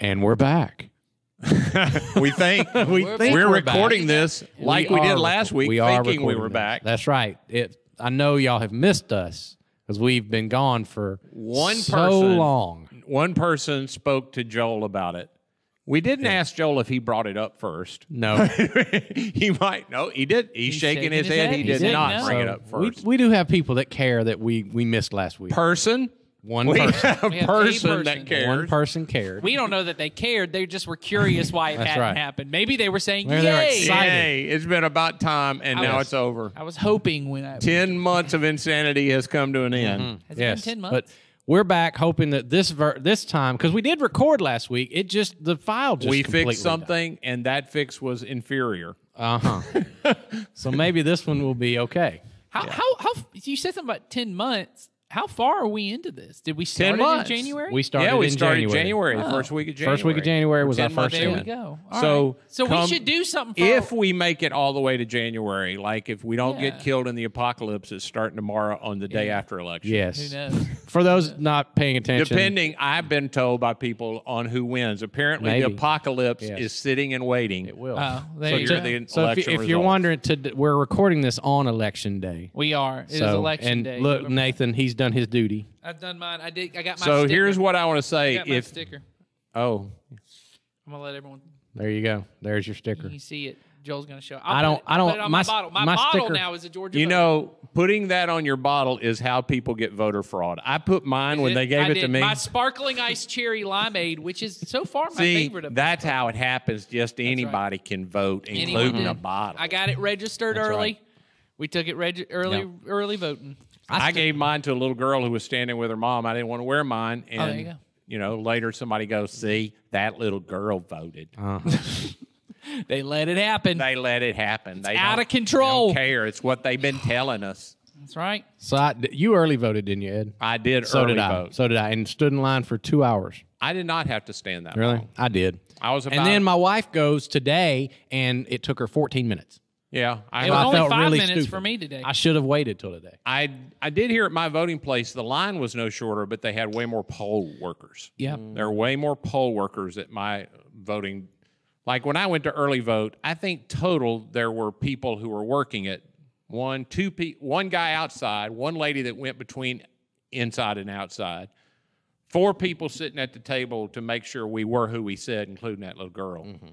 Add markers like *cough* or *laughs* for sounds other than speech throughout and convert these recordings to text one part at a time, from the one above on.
And we're back. *laughs* We think *laughs* We We're think we're we're back. recording this like we, did last week, we are thinking we were that. back. That's right. It. I know y'all have missed us because we've been gone for One so person- long. One person spoke to Joel about it. We didn't ask Joel if he brought it up first. No, *laughs* he might. No, he did. He's, He's shaking, shaking his, his head. head. He He did not no. bring it So up we, first. we do have people that care that we we missed last week. person. One We person. have We have person, person. that cares. One person cared. We don't know that they cared. They just were curious why it hadn't right. happened. Maybe they were saying, Maybe they were "Yay!" Yay! It's been about time, and I now was- it's over. I was hoping when I Ten months of insanity has come to an end. has yes, it been ten but we're back hoping that this ver- this time because we did record last week. It just the file just We fixed something, and that fix was inferior. Uh huh. *laughs* so maybe this one will be okay. How how how? You said something about ten months. How far are we into this? Did we start 10 it months. in January? We started. yeah, we in started January. January, the first week of January. First week of January was our first there in. we go. All So, right. so we should do something. For If we make it all the way to January, like if we don't Yeah. get killed in the apocalypse, it's starting tomorrow on the day after election. Yes. who knows? For those not paying attention, Depending, I've been told by people on who wins. Apparently, Maybe. the apocalypse Yes. is sitting and waiting. it will. Oh, So you you're the so if, you, if you're wondering, to, we're recording this on election day. we are. It is so, election and day. look, Nathan, he's done his duty. I've done mine. I did. I got my. So sticker. here's what I want to I say. got my If sticker. oh, I'm gonna let everyone. There you go. There's your sticker. You see it. Joel's gonna show. I I'll don't- it, I don't- Put it on my my, bottle. My, my bottle sticker- now is a Georgia. you vote. know, putting that on your bottle is how people get voter fraud. I put mine when It- they gave I it to me. My sparkling ice cherry limeade, which is so far my See, favorite of that's how it happens. Just anybody can vote, including a mm-hmm. bottle. I got it registered That's early. right. We took it reg- early, Yeah. early voting. I gave mine to a little girl who was standing with her mom. I didn't want to wear mine, and Oh, there you go. you know, later somebody goes, "See, that little girl voted." Uh-huh. *laughs* They let it happen. They let it happen. They out of control. They don't care. It's what they've been telling us. That's right. So I, you early voted, didn't you, Ed? I did So early did I. vote. So did I, and stood in line for two hours. I did not have to stand that Really? long. I did. I was about. and then my wife goes today, and it took her 14 minutes. Yeah, I, It was I only felt five really minutes stupid. for me today. I should have waited till today. I I did hear at my voting place the line was no shorter, but they had way more poll workers. yeah. There are way more poll workers at my voting. Like when I went to early vote, I think total there were people who were working it. One, two, pe- one guy outside, one lady that went between inside and outside, four people sitting at the table to make sure we were who we said, including that little girl. Mm-hmm.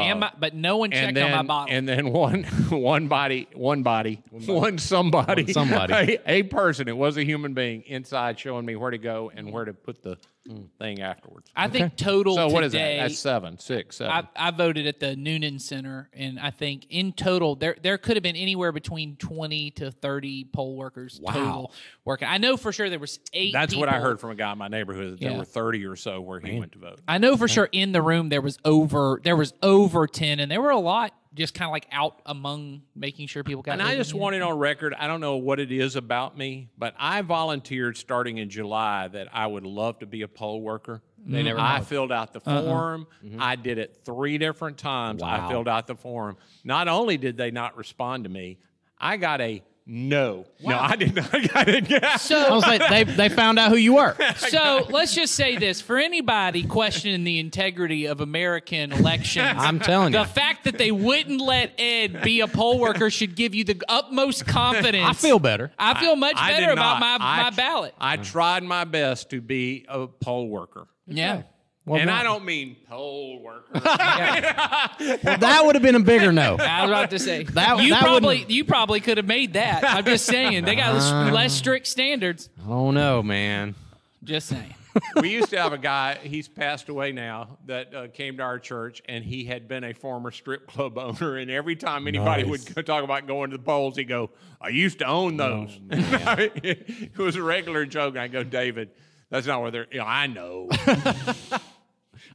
And my, but no one checked And then, on my bottle. and then one, *laughs* one body, one body, one somebody, One somebody. *laughs* a, a person. It was a human being inside showing me where to go and where to put the Mm. thing afterwards. I think total So what is that? That's seven, six, seven. I, I voted at the Newnan Center, and I think in total there there could have been anywhere between twenty to thirty poll workers total working. I know for sure there was eight. That's what I heard from a guy in my neighborhood. That There were thirty or so where he went to vote. I know for sure in the room there was over there was over ten, and there were a lot just kind of like out among making sure people got. And I just in. want it on record. I don't know what it is about me, but I volunteered starting in July that I would love to be a poll worker. They mm-hmm. never I know. filled out the uh-uh. form. Mm-hmm. I did it three different times. Wow. I filled out the form. Not only did they not respond to me, I got a no. No, I did not. *laughs* I didn't get I So was like, they, they found out who you were. *laughs* so let's just say this for anybody questioning the integrity of American elections. *laughs* I'm telling you. The fact that they wouldn't let Ed be a poll worker should give you the utmost confidence. I feel better. I feel much I better did about not. my, I my tr- ballot. I tried my best to be a poll worker. Yeah. Well, and well, I don't mean poll worker. *laughs* *laughs* that would have been a bigger no. *laughs* I was about to say That- you that probably wouldn't- you probably could have made that. I'm just saying they got less, less strict standards. Oh no, man. Just saying. we used to have a guy, he's passed away now, that uh, came to our church, and he had been a former strip club owner. And every time anybody Nice. would talk about going to the polls, he'd go, I used to own those. it was a regular joke. And I go, David, that's not where they're, you know, I know.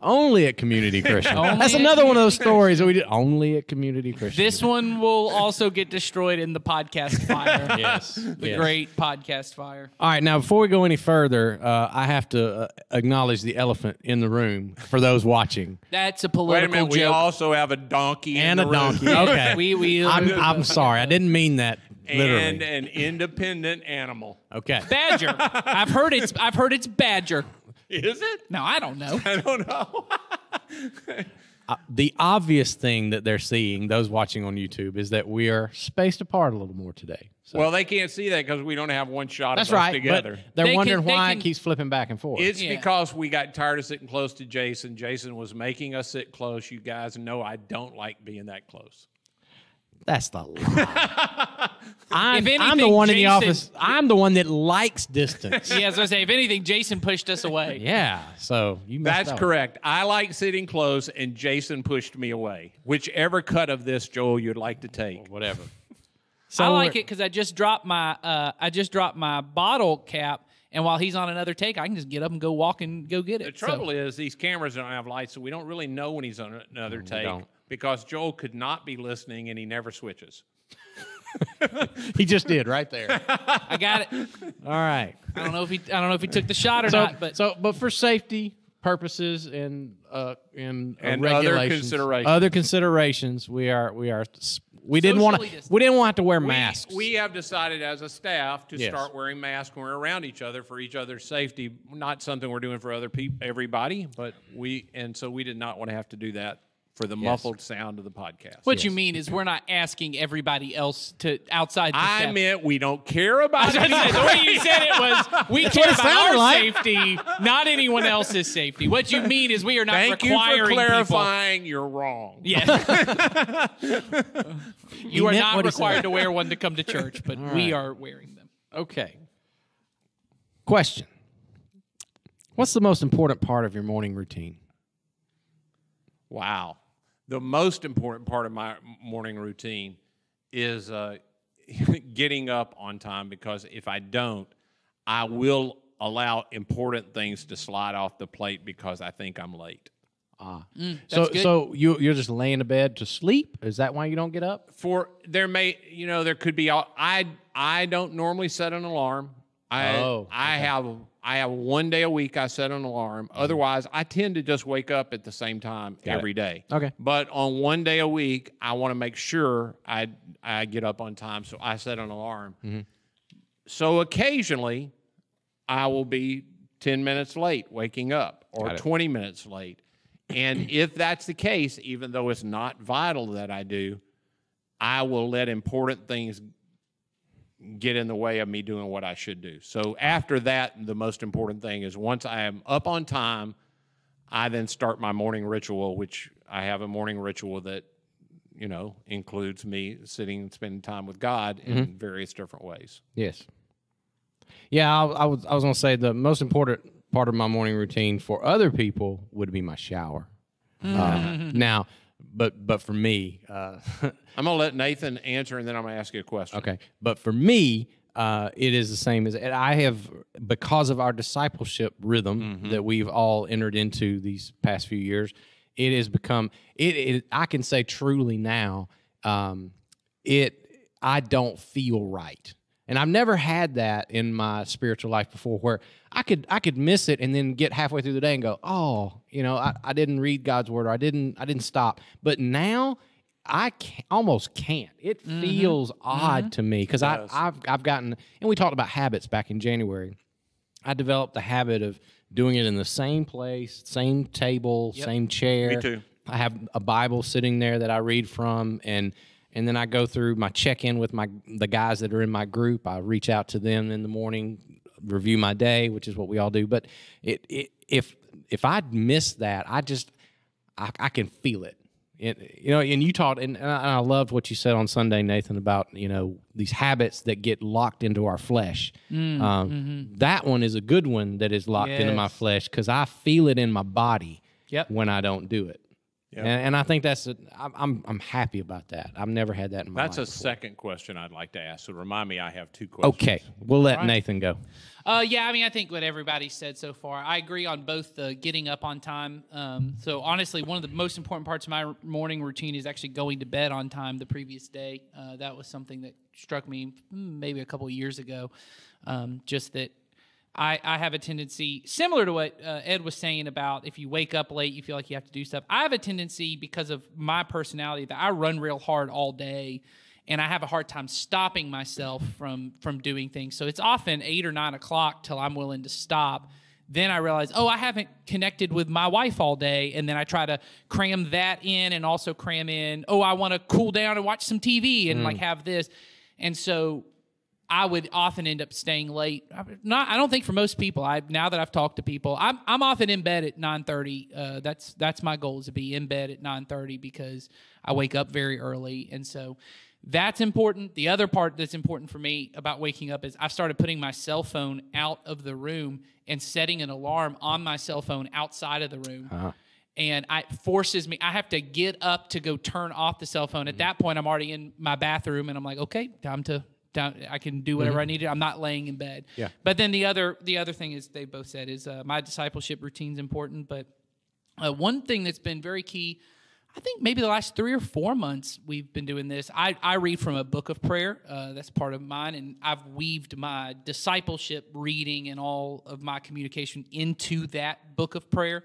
Only at Community *laughs* Christian. That's another one of those stories that we did. Only at Community Christian. This one will also get destroyed in the podcast fire. *laughs* yes, The yes. great podcast fire. All right, now before we go any further, uh, I have to uh, acknowledge the elephant in the room for those watching. That's a Wait a political minute, we also have a donkey in And the a room. donkey. *laughs* Okay. we we I'm, I'm sorry. I didn't mean that literally. and an independent animal. okay. badger. I've heard it's I've heard it's badger. Is it? No, I don't know. *laughs* I don't know. *laughs* Uh, the obvious thing that they're seeing, those watching on YouTube, is that we are spaced apart a little more today. So well, they can't see that because we don't have one shot that's of us right. together. But they're They can- wondering they why can- it keeps flipping back and forth. It's Yeah. because we got tired of sitting close to Jason. Jason was making us sit close. You guys know I don't like being that close. That's the *laughs* lie. I'm, If I'm the anything, one in the office. I'm the one that likes distance. *laughs* yeah, as I say, if anything, Jason pushed us away. *laughs* yeah. So you messed That's up. correct. I like sitting close, and Jason pushed me away. Whichever cut of this, Joel, you'd like to take. Whatever. So I like it because I just dropped my uh, I just dropped my bottle cap, and while he's on another take, I can just get up and go walk and go get it. The trouble is, these cameras don't have lights, so we don't really know when he's on another take don't. Because Joel could not be listening, and he never switches. *laughs* He just did right there. I got it. All right. I don't know if he I don't know if he took the shot or So, not, but so, but for safety purposes and uh, and, uh, And other regulations, considerations. other considerations, we are we are we didn't want to we didn't want to wear We- masks. We, have decided as a staff to Yes. start wearing masks when we're around each other for each other's safety. Not something we're doing for other people, everybody, but we and so we did not want to have to do that for the muffled sound of the podcast. what you mean is we're not asking everybody else to outside. The I staff. meant we don't care about I was about to say, the way you said it was *laughs* we care about our like. safety, not anyone else's safety. What you mean is we are not Thank you requiring for people- clarifying. You're wrong. Yes. *laughs* you are not what he said. required to wear one to come to church, but we are wearing them. okay. Question: What's the most important part of your morning routine? Wow. The most important part of my morning routine is uh, *laughs* getting up on time because if I don't, I will allow important things to slide off the plate because I think I'm late. Ah, so good. so you you're just laying in bed to sleep? Is that why you don't get up? For there may, you know, there could be. all- I I don't normally set an alarm. I Oh, I have I have one day a week I set an alarm. Otherwise, I tend to just wake up at the same time Got it. every day. Okay. But on one day a week, I want to make sure I I get up on time, so I set an alarm. Mm-hmm. So occasionally, I will be ten minutes late waking up, or twenty minutes late. And *clears throat* if that's the case, even though it's not vital that I do, I will let important things get in the way of me doing what I should do. So after that, the most important thing is once I am up on time, I then start my morning ritual, which I have a morning ritual that, you know, includes me sitting and spending time with God in various different ways. Yes. Yeah, I, I was I was gonna say the most important part of my morning routine for other people would be my shower. *laughs* Uh, now, but but for me, uh, *laughs* I'm to let Nathan answer and then I'm to ask you a question. okay, but for me, uh, it is the same as and I have because of our discipleship rhythm that we've all entered into these past few years. It has become it. it I can say truly now, um, it I don't feel right. And I've never had that in my spiritual life before where I could I could miss it and then get halfway through the day and go, oh, you know, I, I didn't read God's word or I didn't I didn't stop. But now I can almost can't. It mm-hmm. feels odd mm-hmm. to me because I I've I've gotten and we talked about habits back in January. I developed the habit of doing it in the same place, same table, same chair. Me too. I have a Bible sitting there that I read from, and and then I go through my check in with my the guys that are in my group. I reach out to them in the morning, review my day, which is what we all do. But it, it if if I miss that, I just I, I can feel it. It, you know, and you taught, and, I I loved what you said on Sunday, Nathan, about you know these habits that get locked into our flesh. um, That one is a good one that is locked into my flesh because I feel it in my body Yep. when I don't do it. And, and I think that's a, I'm, I'm I'm happy about that. I've never had that in my That's a life. second question I'd like to ask. So remind me, I have two questions. okay. We'll let Nathan go. Uh, yeah, I mean, I think what everybody said so far. I agree on both the getting up on time. Um, so honestly, one of the most important parts of my morning routine is actually going to bed on time the previous day. Uh, that was something that struck me mm, maybe a couple of years ago. Um, just that I, I have a tendency similar to what uh, Ed was saying about if you wake up late, you feel like you have to do stuff. I have a tendency because of my personality that I run real hard all day and I have a hard time stopping myself from from doing things. So it's often eight or nine o'clock till I'm willing to stop. then I realize, oh, I haven't connected with my wife all day. And then I try to cram that in and also cram in, oh, I want to cool down and watch some TV and like have this. And so I would often end up staying late. Not, I don't think for most people. I now that I've talked to people, I'm I'm often in bed at nine thirty. Uh, that's that's my goal is to be in bed at nine thirty because I wake up very early, and so that's important. The other part that's important for me about waking up is I've started putting my cell phone out of the room and setting an alarm on my cell phone outside of the room. And it forces me. I have to get up to go turn off the cell phone. At that point, I'm already in my bathroom, and I'm like, okay, time to down. I can do whatever I need to. I'm not laying in bed. Yeah. But then the other the other thing is they both said is uh, my discipleship routine's important. But uh, one thing that's been very key, I think maybe the last three or four months we've been doing this. I, I read from a book of prayer. Uh, that's part of mine, and I've weaved my discipleship reading and all of my communication into that book of prayer.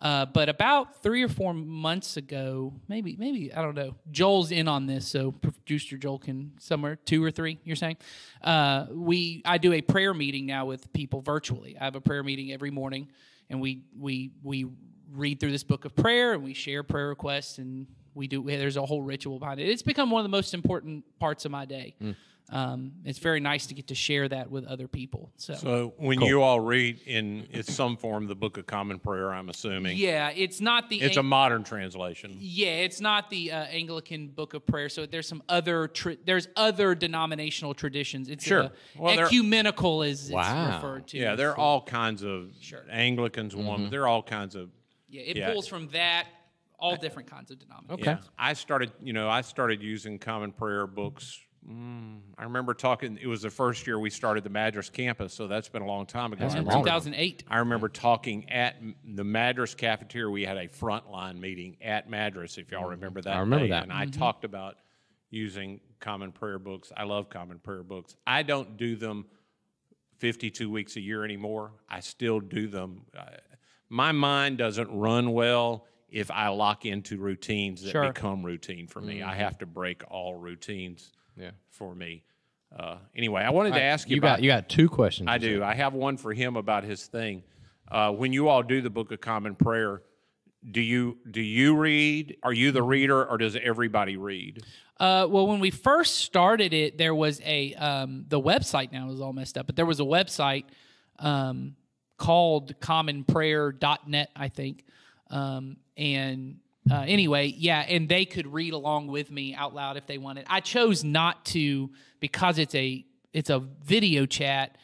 Uh, but about three or four months ago, maybe, maybe I don't know. Joel's in on this, so producer Joel can somewhere two or three. You're saying uh, we I do a prayer meeting now with people virtually. I have a prayer meeting every morning, and we we we read through this book of prayer and we share prayer requests and we do. There's a whole ritual behind it. It's become one of the most important parts of my day. Um, it's very nice to get to share that with other people. So, So when you all read in it's some form the Book of Common Prayer, I'm assuming yeah, it's not the it's a modern translation. Yeah, it's not the uh, Anglican Book of Prayer. So there's some other tra- there's other denominational traditions. It's Sure. uh, Well, ecumenical is Wow. it's referred to. Yeah, there are all kinds of Sure. Anglicans, one. There are all kinds of. yeah, it yeah. pulls from that all different kinds of denominations. Okay. Yeah, I started. You know, I started using Common Prayer books. Mm, I remember talking. It was the first year we started the Madras campus, so that's been a long time ago. I In 2008. I remember talking at the Madras cafeteria. We had a frontline meeting at Madras, if y'all remember that. I remember day, that. And I talked about using Common Prayer books. I love Common Prayer books. I don't do them 52 weeks a year anymore. I still do them. Uh, my mind doesn't run well if I lock into routines that Sure. become routine for me. I have to break all routines Yeah. for me. Uh, anyway, I wanted to ask you, You about. got you got two questions. I you do. I have one for him about his thing. Uh, when you all do the Book of Common Prayer, do you do you read? Are you the reader, or does everybody read? Uh, well, when we first started it, there was a um, the website now is all messed up, but there was a website um, called commonprayer.net, I think. Um, and uh, anyway, yeah, and they could read along with me out loud if they wanted. I chose not to because it's a it's a video chat.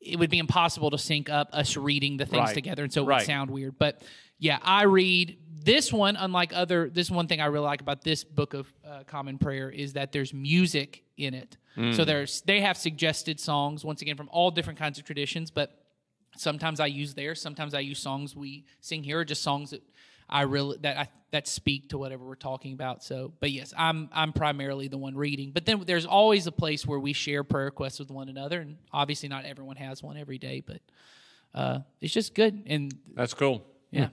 It would be impossible to sync up us reading the things Right. together, and so it Right. would sound weird. But yeah, I read this one. Unlike other, this one thing I really like about this book of uh, Common Prayer is that there's music in it. So there's they have suggested songs once again from all different kinds of traditions, but sometimes I use theirs. Sometimes I use songs we sing here, or just songs that I really that I that speak to whatever we're talking about. So, but yes, I'm I'm primarily the one reading. But then there's always a place where we share prayer requests with one another, and obviously not everyone has one every day, but uh, it's just good. And That's cool. yeah,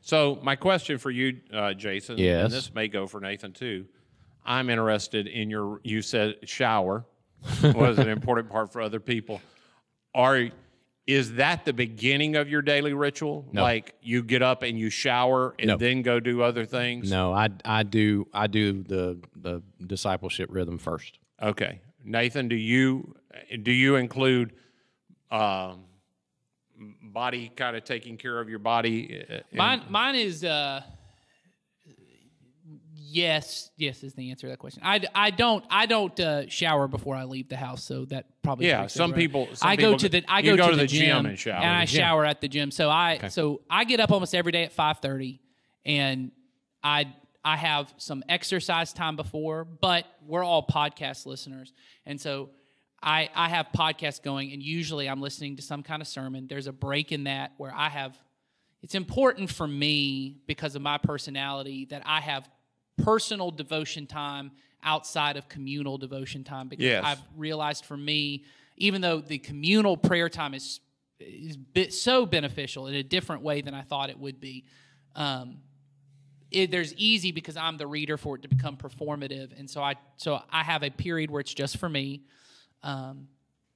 So my question for you, uh, Jason, Yes. and this may go for Nathan too. I'm interested in your. You said shower *laughs* was an important part for other people. Are is that the beginning of your daily ritual? Like you get up and you shower and No. then go do other things? No, I I do I do the the discipleship rhythm first. Okay, Nathan, do you do you include um, body kind of taking care of your body? uh, in- mine mine is uh, yes, yes is the answer to that question. I, I don't I don't uh, shower before I leave the house, so that probably Yeah, some people- some I go people to the I go, go to, to the, the gym and shower. and I shower at the gym. So I so I get up almost every day at five thirty, and I I have some exercise time before, but we're all podcast listeners, and so. I, I have podcasts going, and usually I'm listening to some kind of sermon. There's a break in that where I have it's important for me because of my personality that I have personal devotion time outside of communal devotion time because Yes. I've realized for me, even though the communal prayer time is is bit so beneficial in a different way than I thought it would be. Um, it, there's easy because I'm the reader for it to become performative, and so I so I have a period where it's just for me. Um,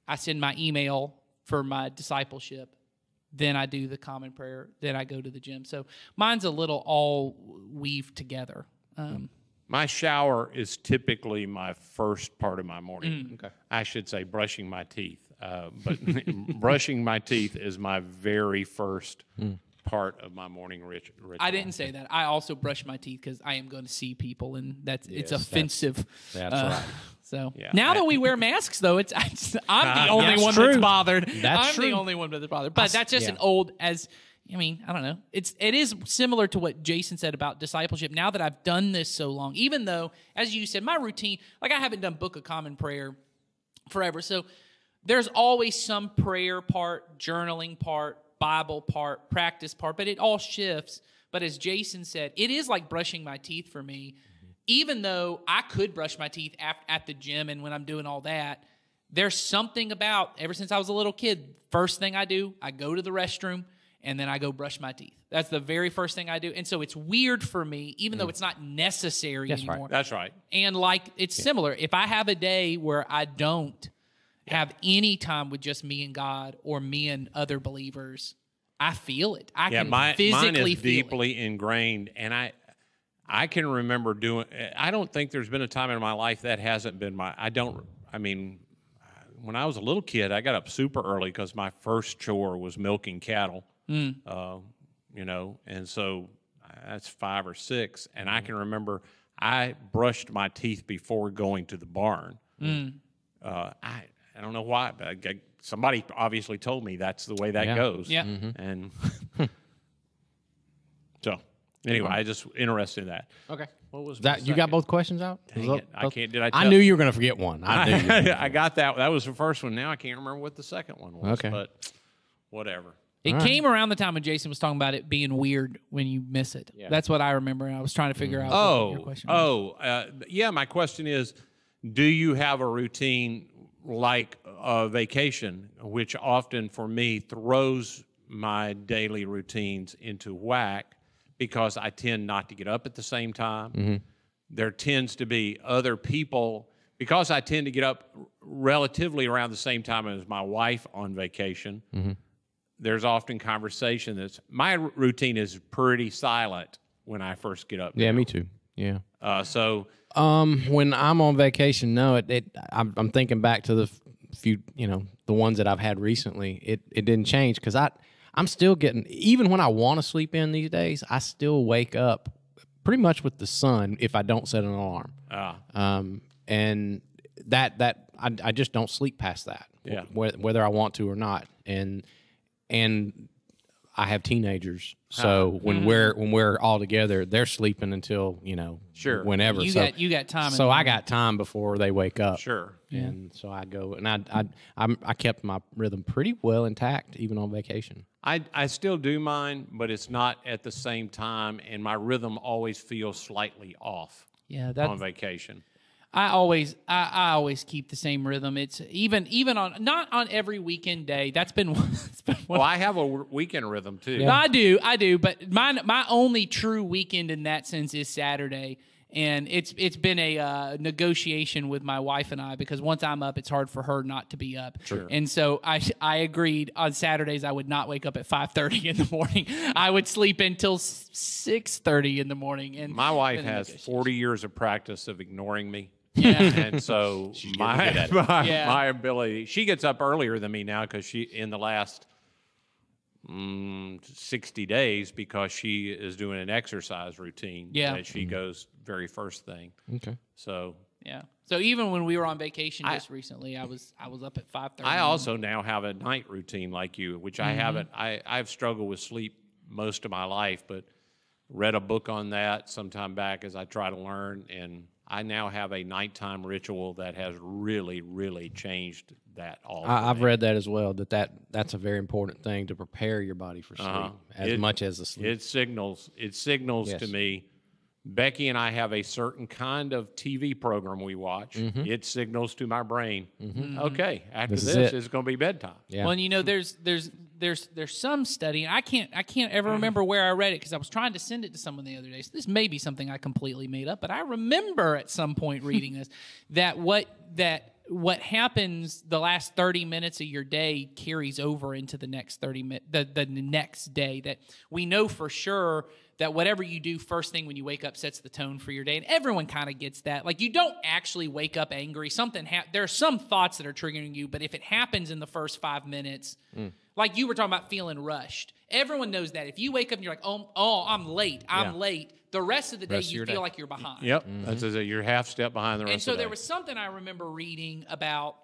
I send my email for my discipleship. then I do the common prayer, then I go to the gym. So mine's a little all weaved together. Um, My shower is typically my first part of my morning. Mm. Okay. I should say brushing my teeth, uh, but *laughs* brushing my teeth is my very first part of my morning rit- ritual. I didn't say that. I also brush my teeth because I am going to see people, and that's it's Yes, that's- offensive. that's Uh, right. *laughs* So Yeah, now that we wear masks, though, it's, it's *laughs* I'm the only That's one true. that's bothered. That's I'm true. the only one that's bothered. But that's just yeah. an old as. I mean, I don't know. It's it is similar to what Jason said about discipleship. Now that I've done this so long, even though, as you said, my routine, like I haven't done Book of Common Prayer forever, so there's always some prayer part, journaling part, Bible part, practice part, but it all shifts. But as Jason said, it is like brushing my teeth for me. Even though I could brush my teeth at, at the gym and when I'm doing all that, there's something about ever since I was a little kid. First thing I do, I go to the restroom and then I go brush my teeth. That's the very first thing I do. And so it's weird for me, even though mm. it's not necessary That's right. anymore. That's right. And like it's similar. If I have a day where I don't have any time with just me and God or me and other believers, I feel it. I Yeah, can my, physically mine is feel it. deeply ingrained, and I I can remember doing. I don't think there's been a time in my life that hasn't been my. I don't. I mean, when I was a little kid, I got up super early because my first chore was milking cattle. Hmm. Uh, you know, and so uh, that's five or six, and Mm-hmm. I can remember I brushed my teeth before going to the barn. Hmm. Uh, I I don't know why, but I, I- somebody obviously told me that's the way that Yeah. goes. Yeah. And *laughs* so, anyway, I just interested in that. Okay. What was That my you got both questions out? Dang Was it. that- I can't- did I I knew you were going to forget one. I knew. I, *laughs* I got that. That was the first one. Now I can't remember what the second one was. Okay. But whatever. It All right. came around the time when Jason was talking about it being weird when you miss it. That's what I remember. And I was trying to figure out what your Oh, was. oh, uh, yeah. My question is, do you have a routine like a vacation, which often for me throws my daily routines into whack because I tend not to get up at the same time. There tends to be other people because I tend to get up relatively around the same time as my wife on vacation. There's often conversation that's my routine is pretty silent when I first get up. Yeah, now. me too. Yeah. Uh, so Um, when I'm on vacation, no, it, it I'm, I'm thinking back to the few, you know, the ones that I've had recently. It it didn't change because I I'm still getting even when I want to sleep in these days, I still wake up pretty much with the sun if I don't set an alarm. uh, Um, and that that I, I just don't sleep past that, Yeah. wh- whether I want to or not. And and I have teenagers, so when hmm. we're when we're all together, they're sleeping until you know Sure. whenever. You so, got you got time. so I got time before they wake up. sure. And so I go and I I I'm, I kept my rhythm pretty well intact even on vacation. I, I still do mine, but it's not at the same time, and my rhythm always feels slightly off Yeah, that's, on vacation. I always I, I always keep the same rhythm. It's even even on not on every weekend day. That's been *laughs* one. It's been one Well, I have a w- weekend rhythm too. No, I do, I do, but my my only true weekend in that sense is Saturday, and it's it's been a uh, negotiation with my wife and I because once I'm up, it's hard for her not to be up. Sure. And so I I agreed on Saturdays I would not wake up at five thirty in the morning. *laughs* I would sleep until six thirty in the morning. And My wife has 40 years of practice of ignoring me. Yeah. *laughs* and so *laughs* my, *laughs* my, Yeah. my ability, she gets up earlier than me now because she, in the last mm, 60 days, because she is doing an exercise routine Yeah. that she goes very first thing. Okay. So Yeah. So even when we were on vacation just recently, I was I was up at five thirty. I also now have a night routine like you, which Mm-hmm. I haven't. I, I've struggled with sleep most of my life, but read a book on that sometime back as I try to learn, and I now have a nighttime ritual that has really, really changed that all. I, I've read that as well. That that that's a very important thing to prepare your body for sleep Uh-huh. as It- much as the sleep. It signals. It signals to me. Becky and I have a certain kind of TV program we watch. It signals to my brain. Okay, after This this, is it. it's going to be bedtime. yeah. Well, and you know, there's there's there's there's some study, and I can't I can't ever mm. remember where I read it because I was trying to send it to someone the other day. So this may be something I completely made up, but I remember at some point *laughs* reading this that what that what happens the last 30 minutes of your day carries over into the next 30 minutes the, the next day that we know for sure that whatever you do first thing when you wake up sets the tone for your day and everyone kind of gets that. Like you don't actually wake up angry. Something ha- there are some thoughts that are triggering you but if it happens in the first five minutes mm. Like you were talking about feeling rushed everyone knows that if you wake up and you're like oh, oh i'm late i'm Yeah. late the rest of the day Rest of you feel day. like you're behind Yep. Mm-hmm. That's a, you're half step behind the rest and so of the there was something I remember reading about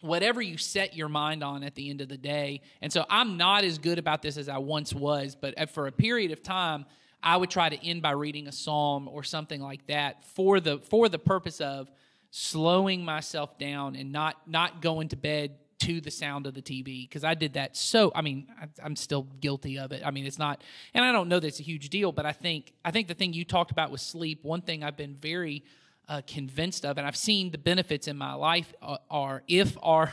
whatever you set your mind on at the end of the day. And so I'm not as good about this as I once was, but for a period of time, I would try to end by reading a psalm or something like that for the for the purpose of slowing myself down and not not going to bed to the sound of the TV because I did that so I mean I, I'm still guilty of it. I mean it's not and I don't know that it's a huge deal, but I think I think the thing you talked about with sleep, one thing I've been very uh, convinced of, and I've seen the benefits in my life uh, are if our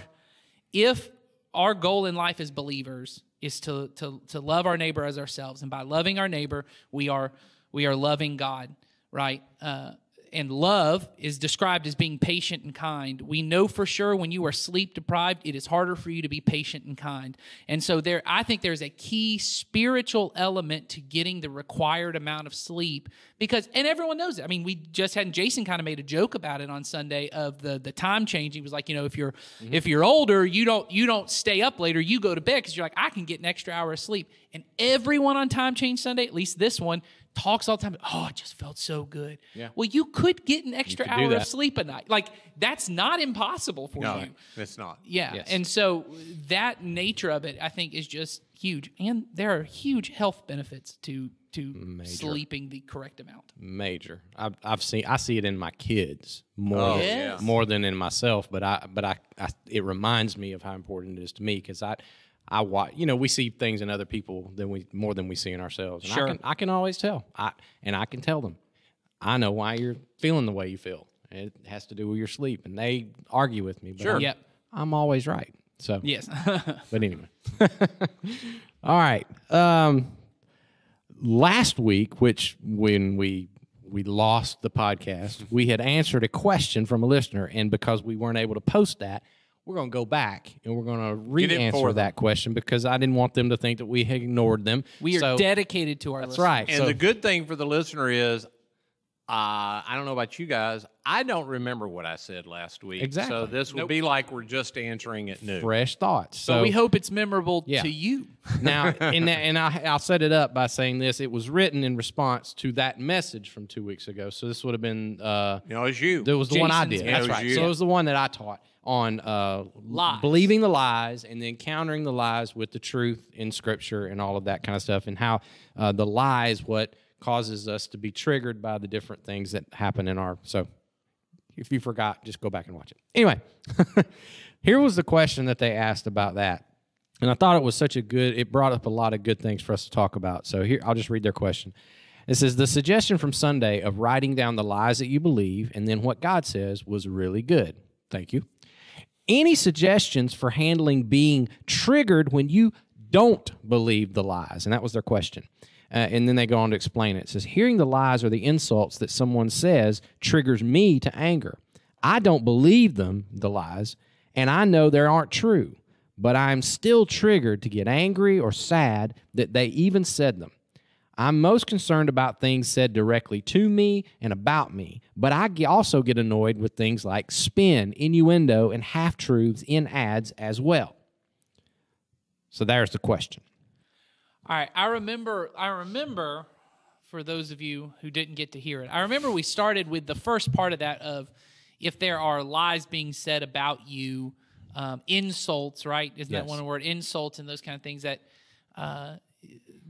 if our goal in life as believers is to to to love our neighbor as ourselves, and by loving our neighbor, we are we are loving God, right? Uh, and love is described as being patient and kind. We know for sure when you are sleep deprived, it is harder for you to be patient and kind. And so there I think there's a key spiritual element to getting the required amount of sleep because and everyone knows it. I mean, we just had Jason kind of made a joke about it on Sunday of the the time change. He was like, you know, if you're mm-hmm. if you're older, you don't you don't stay up later, you go to bed because you're like, I can get an extra hour of sleep. And everyone on time change Sunday, at least this one, talks all the time. Oh, it just felt so good. Yeah. Well, you could get an extra hour of sleep a night. Like that's not impossible for no, you. it's not. Yeah. Yes. And so that nature of it, I think, is just huge. And there are huge health benefits to to sleeping the correct amount. major. I've, I've seen. I see it in my kids more Oh, than, Yes. more than in myself. But I but I, I it reminds me of how important it is to me because I I watch. You know, we see things in other people than we more than we see in ourselves. And Sure. I can, I can always tell. I and I can tell them. I know why you're feeling the way you feel. It has to do with your sleep, and they argue with me. But Sure. I'm, Yep. I'm always right. So Yes. *laughs* but anyway. *laughs* All right. Um, last week, which when we we lost the podcast, we had answered a question from a listener, and because we weren't able to post that, we're going to go back and we're going to Get it for re-answer that question because I didn't want them to think that we had ignored them. we are So- dedicated to our That's listeners. right. And so the good thing for the listener is, uh, I don't know about you guys. I don't remember what I said last week. Exactly. So this will be like we're just answering it new. fresh thoughts. So So we hope it's memorable Yeah. to you. *laughs* now, and, that, and I, I'll set it up by saying this: it was written in response to that message from two weeks ago. So this would have been uh, You know, it's you. It was the one I did. That's right. you. So it was the one that I taught on uh, Lies. believing the lies and then countering the lies with the truth in Scripture and all of that kind of stuff, and how uh, the lies what causes us to be triggered by the different things that happen in our. So if you forgot, just go back and watch it. Anyway, *laughs* here was the question that they asked about that. And I thought it was such a good, it brought up a lot of good things for us to talk about. So here, I'll just read their question. It says, The suggestion from Sunday of writing down the lies that you believe and then what God says was really good. Thank you. Any suggestions for handling being triggered when you don't believe the lies? And that was their question. Uh, and then they go on to explain it. It says, Hearing the lies or the insults that someone says triggers me to anger. I don't believe them, the lies, and I know they aren't true, but I'm still triggered to get angry or sad that they even said them. I'm most concerned about things said directly to me and about me, but I also get annoyed with things like spin, innuendo, and half truths in ads as well. So there's the question. All right, I remember. I remember. For those of you who didn't get to hear it, I remember we started with the first part of that of if there are lies being said about you, um, insults, right? Isn't that Yes. one word? Insults and those kind of things that uh,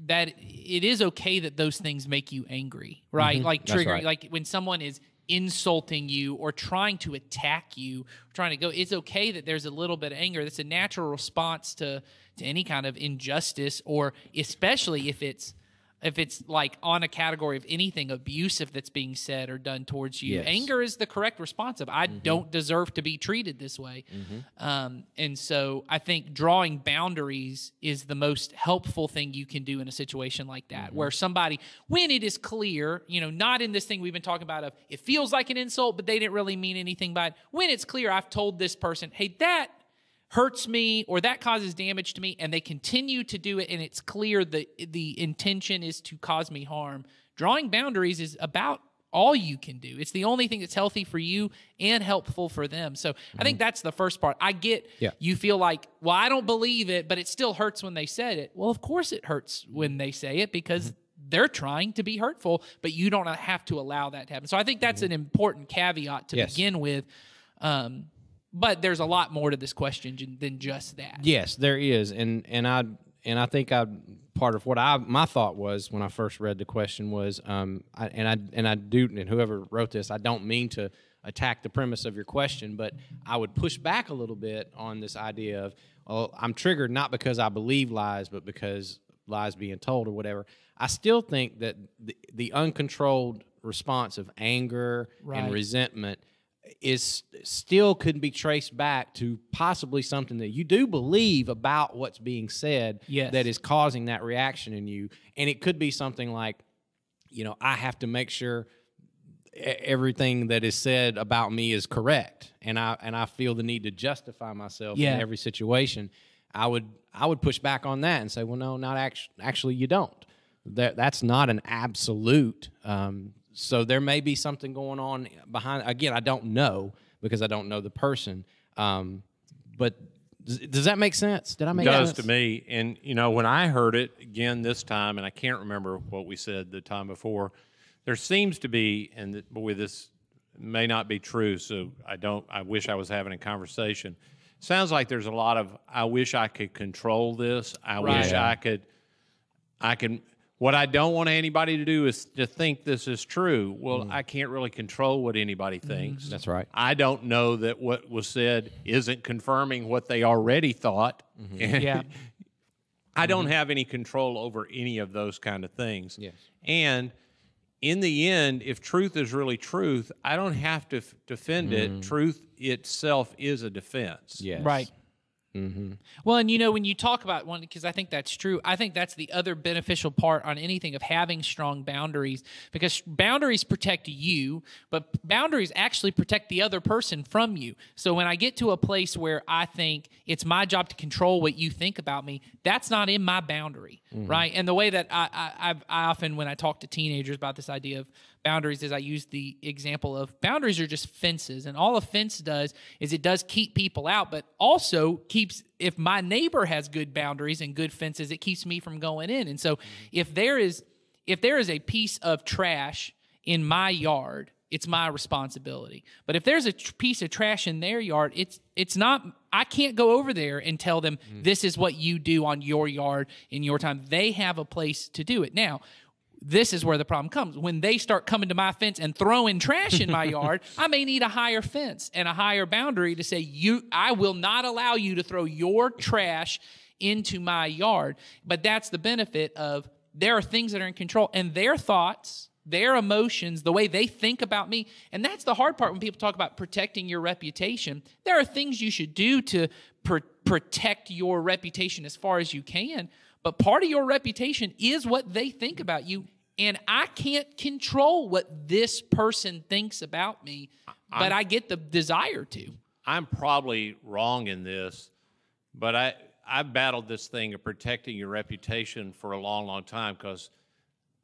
that it is okay that those things make you angry, right? Like Mm-hmm. That's triggering, right. like when someone is insulting you or trying to attack you, trying to go. It's okay that there's a little bit of anger. That's a natural response to to any kind of injustice, or especially if it's if it's like on a category of anything abusive that's being said or done towards you, Yes. anger is the correct response of I mm-hmm. don't deserve to be treated this way. Mm-hmm. Um, and so I think drawing boundaries is the most helpful thing you can do in a situation like that, mm-hmm. where somebody, when it is clear, you know, not in this thing we've been talking about of it feels like an insult, but they didn't really mean anything by it. When it's clear, I've told this person, hey, that hurts me or that causes damage to me and they continue to do it and it's clear that the intention is to cause me harm. Drawing boundaries is about all you can do. It's the only thing that's healthy for you and helpful for them. So i think mm-hmm. that's the first part. I get Yeah. you feel like well i don't believe it but it still hurts when they said it. Well of course it hurts when they say it because mm-hmm. they're trying to be hurtful but you don't have to allow that to happen. So i think that's mm-hmm. an important caveat to Yes. begin with. Um, but there's a lot more to this question than just that. Yes, there is, and and I and I think I part of what I my thought was when I first read the question was, um, I, and I and I do, and whoever wrote this, I don't mean to attack the premise of your question, but I would push back a little bit on this idea of, well, I'm triggered not because I believe lies, but because lies being told or whatever. I still think that the, the uncontrolled response of anger Right. and resentment is still could be traced back to possibly something that you do believe about what's being said Yes. that is causing that reaction in you and it could be something like you know i have to make sure everything that is said about me is correct and i and i feel the need to justify myself Yeah. in every situation i would i would push back on that and say well no not actually actually you don't that that's not an absolute um, so there may be something going on behind again i don't know because i don't know the person um, but does, does that make sense did i make does sense to me. And you know, when I heard it again this time, and I can't remember what we said the time before, there seems to be, and boy, this may not be true. So I don't. I wish I was having a conversation. Sounds like there's a lot of. I wish I could control this. I wish Right. I could. I can. What I don't want anybody to do is to think this is true. Well, mm. I can't really control what anybody mm-hmm. thinks. that's right I don't know that what was said isn't confirming what they already thought. Mm-hmm. And Yeah. *laughs* I don't mm-hmm. have any control over any of those kind of things. Yes. And in the end, if truth is really truth, I don't have to f- defend it. Truth itself is a defense. yes Right. Mm-hmm. Well, and you know, when you talk about one, because I think that's true, I think that's the other beneficial part on anything of having strong boundaries, because boundaries protect you, but boundaries actually protect the other person from you. So when I get to a place where I think it's my job to control what you think about me, that's not in my boundary, mm-hmm. right? And the way that I, I, I often, when I talk to teenagers about this idea of boundaries is I use the example of boundaries are just fences, and all a fence does is it does keep people out, but also keeps if my neighbor has good boundaries and good fences, it keeps me from going in. And so mm-hmm. if there is if there is a piece of trash in my yard, it's my responsibility. But if there's a tr- piece of trash in their yard, it's it's not I can't go over there and tell them mm. this is what you do on your yard in your time. They have a place to do it. Now, this is where the problem comes. When they start coming to my fence and throwing trash in my yard, *laughs* I may need a higher fence and a higher boundary to say you I will not allow you to throw your trash into my yard. But that's the benefit of there are things that are in control and their thoughts, their emotions, the way they think about me. And that's the hard part when people talk about protecting your reputation. There are things you should do to pr- protect your reputation as far as you can. But part of your reputation is what they think about you. And I can't control what this person thinks about me, but I get the desire to. I'm probably wrong in this, but I I battled this thing of protecting your reputation for a long, long time because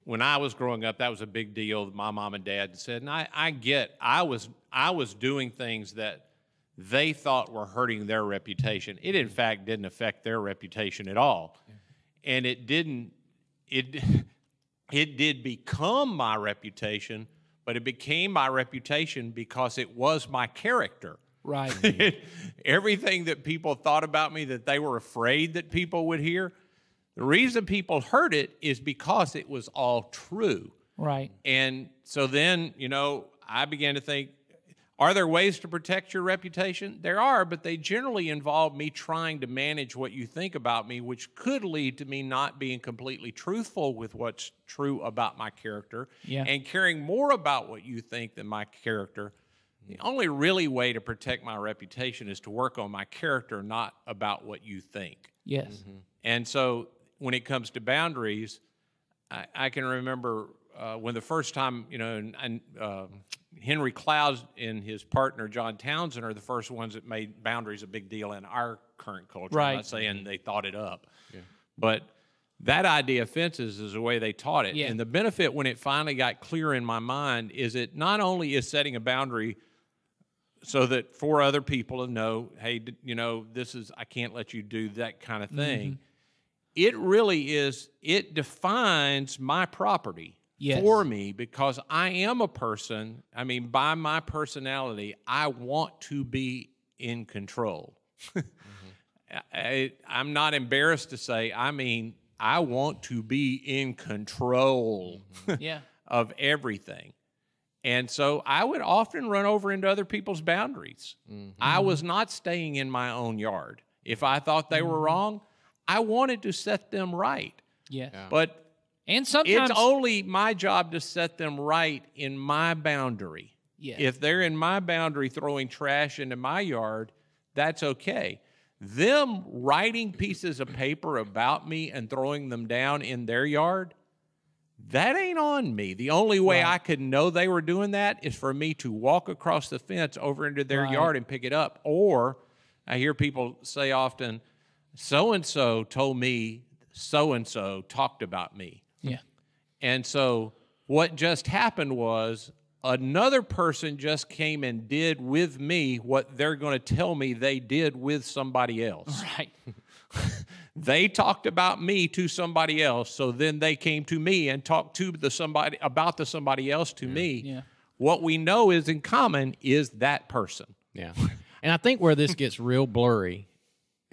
when I was growing up, that was a big deal. My mom and dad said, and I, I get I was I was doing things that they thought were hurting their reputation. It in fact didn't affect their reputation at all, and it didn't it *laughs* it did become my reputation, but it became my reputation because it was my character. Right. *laughs* Everything that people thought about me that they were afraid that people would hear, the reason people heard it is because it was all true. right. And so then, you know, I began to think, Are there ways to protect your reputation? There are, but they generally involve me trying to manage what you think about me, which could lead to me not being completely truthful with what's true about my character Yeah. and caring more about what you think than my character. The hmm. only really way to protect my reputation is to work on my character, not about what you think. Yes. Mm-hmm. And so when it comes to boundaries, I, I can remember uh, when the first time, you know, and, and uh, Henry Cloud and his partner John Townsend are the first ones that made boundaries a big deal in our current culture. Right. I'm not saying they thought it up, but that idea of fences is the way they taught it. Yeah. And the benefit when it finally got clear in my mind is it not only is setting a boundary so that for other people to know, hey, you know, this is I can't let you do that kind of thing. It really is. It defines my property Yes. for me because I am a person. I mean, by my personality, I want to be in control. Mm-hmm. *laughs* I, I'm not embarrassed to say. I mean, I want to be in control mm-hmm. *laughs* Yeah. of everything. And so I would often run over into other people's boundaries. Mm-hmm. I was not staying in my own yard. If I thought they were wrong, I wanted to set them right. Yeah. But And sometimes it's only my job to set them right in my boundary. Yeah. If they're in my boundary throwing trash into my yard, that's okay. Them writing pieces of paper about me and throwing them down in their yard, that ain't on me. The only way I could know they were doing that is for me to walk across the fence over into their Right. yard and pick it up. Or I hear people say often, so and so told me so and so talked about me. Yeah. And so what just happened was another person just came and did with me what they're going to tell me they did with somebody else. *laughs* Right. *laughs* They talked about me to somebody else, so then they came to me and talked to the somebody about the somebody else to me. Yeah. What we know is in common is that person. Yeah, and I think where this gets real blurry,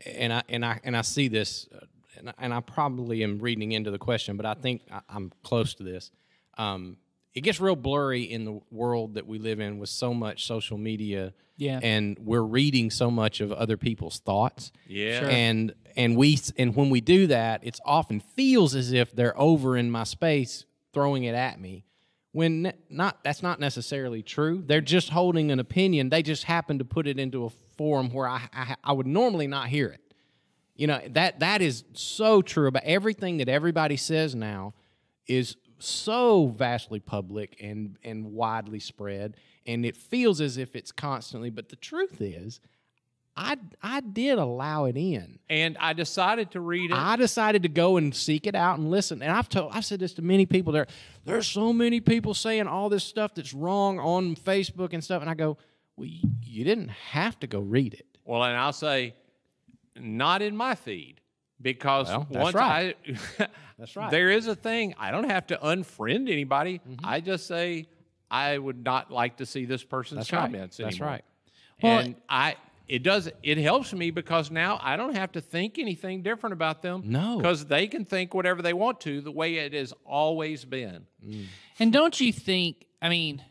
and I and I and I see this, uh, and I, and I probably am reading into the question, but I think I, I'm close to this. Um, it gets real blurry in the world that we live in with so much social media. Yeah. and we're reading so much of other people's thoughts. Yeah. Sure. and and we and when we do that, it's often feels as if they're over in my space throwing it at me when ne- not that's not necessarily true they're just holding an opinion they just happen to put it into a forum where I, I i would normally not hear it you know that that is so true about everything that everybody says now is so vastly public and and widely spread and it feels as if it's constantly but the truth is i i did allow it in And I decided to read it. I decided to go and seek it out and listen. And I've told I've said this to many people there. There's so many people saying all this stuff that's wrong on Facebook and stuff. And I go, Well, you, you didn't have to go read it. Well, and I'll say, not in my feed because Well, that's once right. I, *laughs* That's right. There is a thing. I don't have to unfriend anybody. Mm-hmm. I just say I would not like to see this person's That's right. comments That's right. Well- and I it does it helps me because now I don't have to think anything different about them. No. because they can think whatever they want to, the way it has always been. And don't you think? I mean,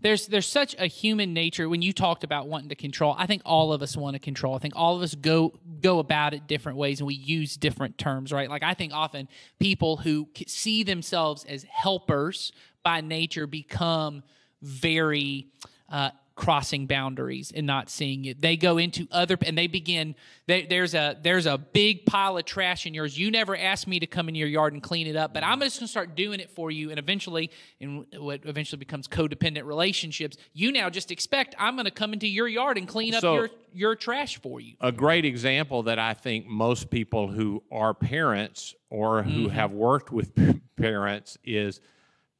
there's there's such a human nature when you talked about wanting to control. I think all of us want to control. I think all of us go go about it different ways, and we use different terms, right? Like I think often people who see themselves as helpers by nature become very. Uh, crossing boundaries and not seeing it. They go into other and they begin they, there's a there's a big pile of trash in yours. You never asked me to come in your yard and clean it up but i'm just going to start doing it for you. And eventually in what eventually becomes codependent relationships you now just expect i'm going to come into your yard and clean up So- your your trash for you. a great example that I think most people who are parents or who Mm-hmm. have worked with *laughs* parents is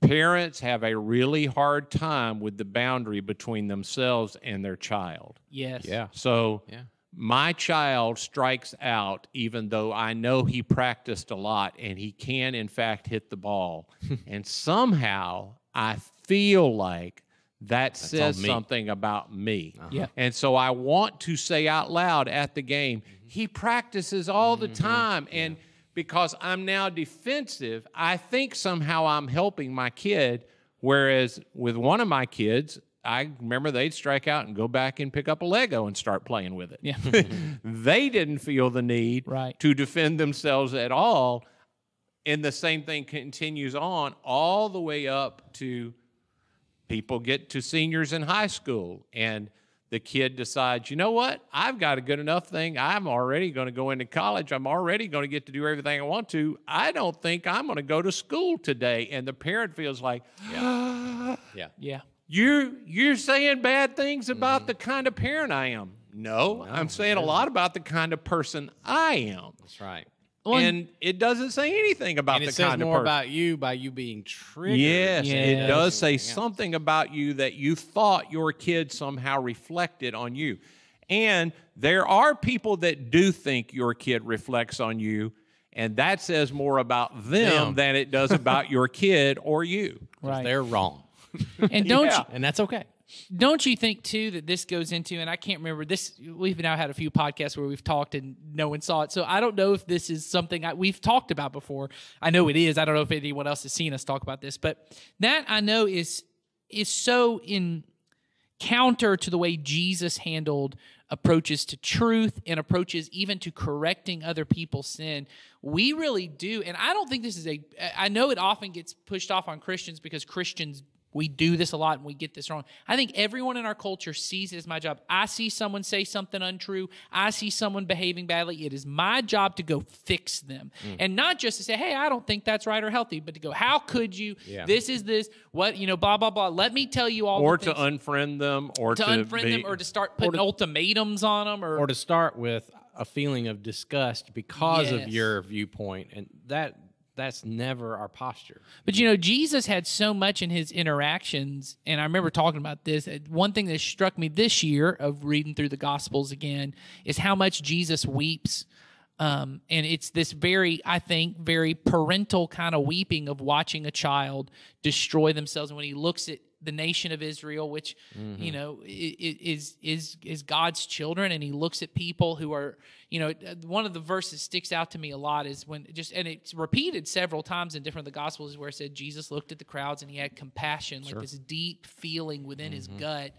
parents have a really hard time with the boundary between themselves and their child. yes Yeah. So Yeah. my child strikes out even though I know he practiced a lot and he can in fact hit the ball. *laughs* and somehow I feel like that says something about me. Yeah. And so I want to say out loud at the game, he practices all the time and because I'm now defensive, I think somehow I'm helping my kid whereas with one of my kids I remember they'd strike out and go back and pick up a Lego and start playing with it. Yeah. *laughs* *laughs* they didn't feel the need Right. to defend themselves at all. And the same thing continues on all the way up to people get to seniors in high school and the kid decides, you know what? I've got a good enough thing. I'm already going to go into college. I'm already going to get to do everything I want to. I don't think I'm going to go to school today. And the parent feels like, Yeah. Ah. yeah. you're you're saying bad things about mm-hmm. the kind of parent I am. No, I'm saying a lot about the kind of person I am. That's right. Well, and it doesn't say anything about And the it says kind of more person. about you by you being triggered. Yes, it does say Yeah. something about you that you thought your kid somehow reflected on you. And there are people that do think your kid reflects on you, and that says more about them, Them. than it does about *laughs* your kid or you. Right. They're wrong. And don't *laughs* Yeah. you, And that's okay. Don't you think too that this goes into and i can't remember this we've now had a few podcasts where we've talked and no one saw it. So i don't know if this is something I, we've talked about before. I know it is. I don't know if anyone else has seen us talk about this. But that i know is is so in counter to the way jesus handled approaches to truth and approaches even to correcting other people's sin. We really do and i don't think this is a i know it often gets pushed off on christians because christians we do this a lot and we get this wrong. I think everyone in our culture sees it as my job. I see someone say something untrue. I see someone behaving badly. It is my job to go fix them. Mm. And not just to say, hey, I don't think that's right or healthy, but to go, how could you? Yeah. This is this, what, you know, blah, blah, blah. Let me tell you all Or the to things. unfriend them, or to to, unfriend be, them or to start putting ultimatums on them or, Or to start with a feeling of disgust because Yes. of your viewpoint. And that that's never our posture. But you know, Jesus had so much in his interactions, and I remember talking about this. One thing that struck me this year of reading through the Gospels again is how much Jesus weeps. Um, and it's this very, I think, very parental kind of weeping of watching a child destroy themselves. And when he looks at the nation of Israel, which you know is is is God's children, and he looks at people who are, you know, uh, one of the verses sticks out to me a lot is when just and it's repeated several times in different of the Gospels where it said Jesus looked at the crowds and he had compassion, like this deep feeling within his gut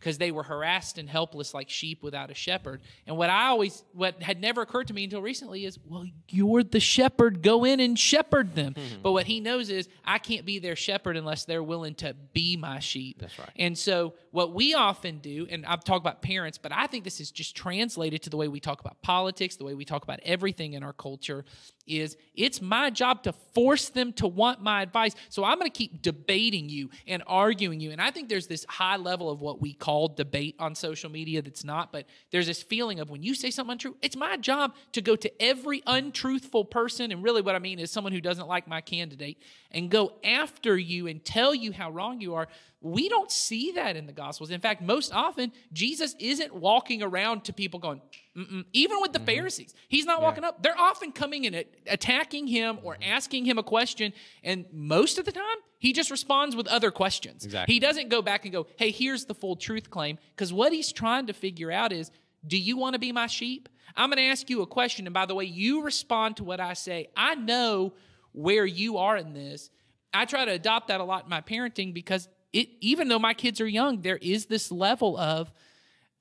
because they were harassed and helpless like sheep without a shepherd. And what I always, what had never occurred to me until recently is, well, you're the shepherd. Go in and shepherd them. Mm-hmm. But what he knows is, I can't be their shepherd unless they're willing to be my sheep. That's right. And so what we often do, and I've talked about parents, but I think this is just translated to the way we talk about politics, the way we talk about everything in our culture, is it's my job to force them to want my advice. So I'm going to keep debating you and arguing you. And I think there's this high level of what we call debate on social media that's not, but there's this feeling of when you say something untrue, it's my job to go to every untruthful person. And really what I mean is someone who doesn't like my candidate and go after you and tell you how wrong you are. We don't see that in the Gospels. In fact, most often, Jesus isn't walking around to people going, Mm-mm. even with the mm-hmm. Pharisees. He's not walking up. They're often coming and attacking him or mm-hmm. asking him a question. And most of the time, he just responds with other questions. Exactly. He doesn't go back and go, hey, here's the full truth claim. Because what he's trying to figure out is, do you want to be my sheep? I'm going to ask you a question. And by the way, you respond to what I say. I know where you are in this. I try to adopt that a lot in my parenting because it, even though my kids are young, there is this level of,